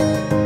Música